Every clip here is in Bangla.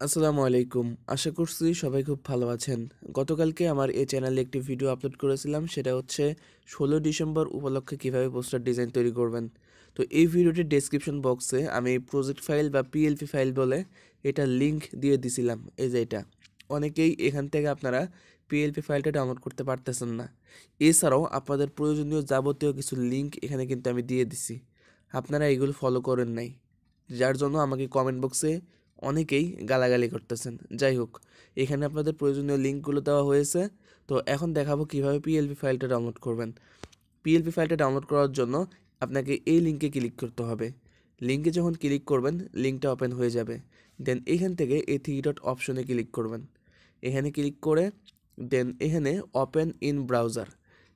আসসালামু আলাইকুম। আশা করছি সবাই খুব ভালো আছেন। গতকালকে আমার এই চ্যানেলে একটি ভিডিও আপলোড করেছিলাম, সেটা হচ্ছে ষোলো ডিসেম্বর উপলক্ষে কীভাবে পোস্টার ডিজাইন তৈরি করবেন। তো এই ভিডিওটির ডেসক্রিপশন বক্সে আমি প্রজেক্ট ফাইল বা পিএলপি ফাইল বলে এটা লিংক দিয়ে দিছিলাম। এই যে এটা। অনেকেই এখান থেকে আপনারা পিএলপি ফাইলটা ডাউনলোড করতে পারতেছেন না। এছাড়াও আপনাদের প্রয়োজনীয় যাবতীয় কিছু লিংক এখানে কিন্তু আমি দিয়ে দিছি। আপনারা এগুলো ফলো করেন নাই। যার জন্য আমাকে কমেন্ট বক্সে অনেকেই গালাগালি করতেছেন। যাই হোক, এখানে আপনাদের প্রয়োজনীয় লিঙ্কগুলো দেওয়া হয়েছে। তো এখন দেখাবো কীভাবে পিএলপি ফাইলটা ডাউনলোড করবেন। পিএলপি ফাইলটা ডাউনলোড করার জন্য আপনাকে এই লিঙ্কে ক্লিক করতে হবে। লিঙ্কে যখন ক্লিক করবেন, লিঙ্কটা ওপেন হয়ে যাবে। দেন এখান থেকে এই থ্রি ডট অপশনে ক্লিক করবেন। এখানে ক্লিক করে দেন এখানে ওপেন ইন ব্রাউজার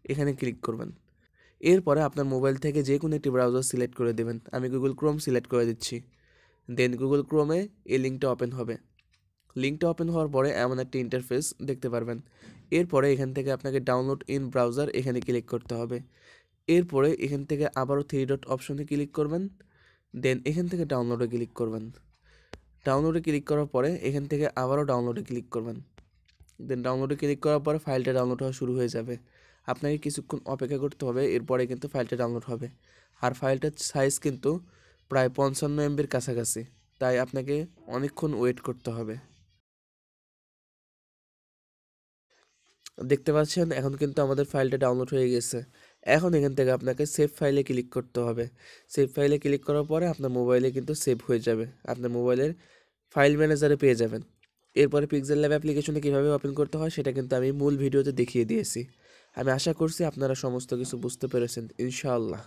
এখানে ক্লিক করবেন। এরপরে আপনার মোবাইল থেকে যে কোনো একটি ব্রাউজার সিলেক্ট করে দেবেন। আমি গুগল ক্রোম সিলেক্ট করে দিচ্ছি। দেন গুগল ক্রোমে এই লিঙ্কটা ওপেন হবে। লিঙ্কটা ওপেন হওয়ার পরে এমন একটা ইন্টারফেস দেখতে পারবেন। এরপরে এখান থেকে আপনাকে ডাউনলোড ইন ব্রাউজার এখানে ক্লিক করতে হবে। এরপরে এখান থেকে আবারও থ্রি ডট অপশনে ক্লিক করবেন। দেন এখান থেকে ডাউনলোডে ক্লিক করবেন। ডাউনলোডে ক্লিক করার পরে এখান থেকে আবারও ডাউনলোডে ক্লিক করবেন। দেন ডাউনলোডে ক্লিক করার পরে ফাইলটা ডাউনলোড হওয়া শুরু হয়ে যাবে। আপনাকে কিছুক্ষণ অপেক্ষা করতে হবে, এরপরে কিন্তু ফাইলটা ডাউনলোড হবে। আর ফাইলটার সাইজ কিন্তু প্রায় পঞ্চান্ন এমবির কাছাকাছি, তাই আপনাকে অনেকক্ষণ ওয়েট করতে হবে। দেখতে পাচ্ছেন, এখন কিন্তু আমাদের ফাইলটা ডাউনলোড হয়ে গেছে। এখন এখান থেকে আপনাকে সেভ ফাইলে ক্লিক করতে হবে। সেভ ফাইলে ক্লিক করার পরে আপনার মোবাইলে কিন্তু সেভ হয়ে যাবে। আপনার মোবাইলের ফাইল ম্যানেজারে পেয়ে যাবেন। এরপরে পিক্সেল ল্যাব অ্যাপ্লিকেশনে কীভাবে ওপেন করতে হয়, সেটা কিন্তু আমি মূল ভিডিওতে দেখিয়ে দিয়েছি। আমি আশা করছি আপনারা সমস্ত কিছু বুঝতে পেরেছেন, ইনশাআল্লাহ।